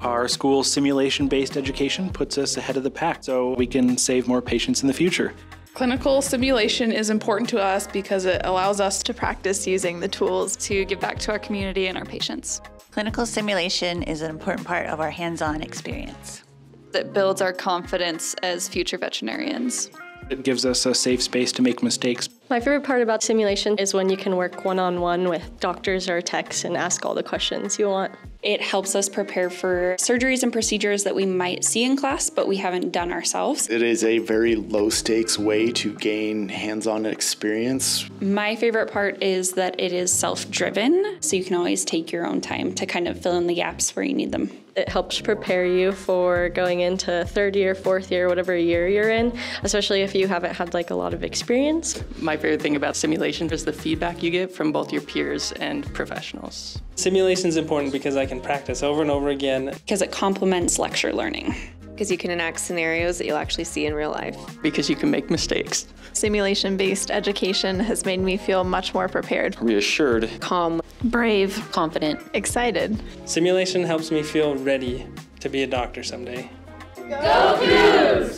Our school's simulation based education puts us ahead of the pack so we can save more patients in the future. Clinical simulation is important to us because it allows us to practice using the tools to give back to our community and our patients. Clinical simulation is an important part of our hands on experience. It builds our confidence as future veterinarians. It gives us a safe space to make mistakes. My favorite part about simulation is when you can work one on one with doctors or techs and ask all the questions you want. It helps us prepare for surgeries and procedures that we might see in class, but we haven't done ourselves. It is a very low stakes way to gain hands on experience. My favorite part is that it is self driven, so you can always take your own time to kind of fill in the gaps where you need them. It helps prepare you for going into third year, fourth year, whatever year you're in, especially if you haven't had like a lot of experience. My favorite thing about simulation is the feedback you get from both your peers and professionals. Simulation is important because I can practice over and over again. Because it complements lecture learning. Because you can enact scenarios that you'll actually see in real life. Because you can make mistakes. Simulation based education has made me feel much more prepared, reassured, calm, brave, confident, excited. Simulation helps me feel ready to be a doctor someday. Go